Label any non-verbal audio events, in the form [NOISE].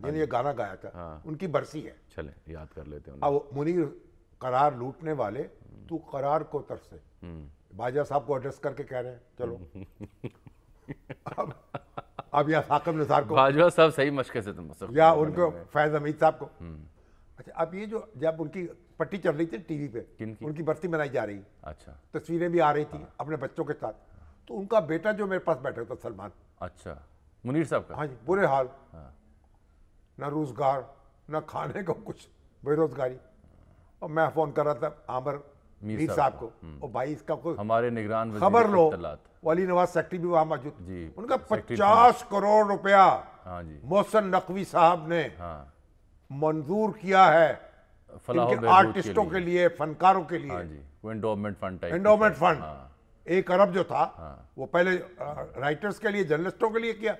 जिन्होंने ये गाना गाया था। हाँ। उनकी बरसी है। चले याद कर लेते हैं अब मुनीर करार लूटने वाले तू करार को तरसे हम्म। बाजा साहब को एड्रेस करके कह रहे हैं चलो। [LAUGHS] अब अब या साकिब निसार को बाजवा साहब सही मशके से तुम या उनको फैज हमीद साहब को। अच्छा अब ये जो जब उनकी पट्टी चल रही थी टीवी पे किनकी? उनकी बरसी मनाई जा रही। अच्छा। तस्वीरें भी आ रही थी अपने बच्चों के साथ। तो उनका बेटा जो मेरे पास बैठा था सलमान। अच्छा। मुनीर साहब का? हाँ जी बुरे हाल। हाँ। न रोज़गार न खाने को कुछ बेरोजगारी। और मैं फ़ोन कर रहा था आमर मीर साहब को। और भाई इसका कोई हमारे निगरान खबर लो। वली नवाज़ सेक्रेटरी भी वहाँ मौजूद। जी, उनका पचास करोड़ रुपया हाँ मोहसन नकवी साहब ने हाँ। मंजूर किया है इनके आर्टिस्टों के लिए फनकारों के लिए। एंडोमेंट फंड एंडोमेंट फंड एक अरब जो था हाँ। वो पहले राइटर्स के लिए जर्नलिस्टों के लिए किया।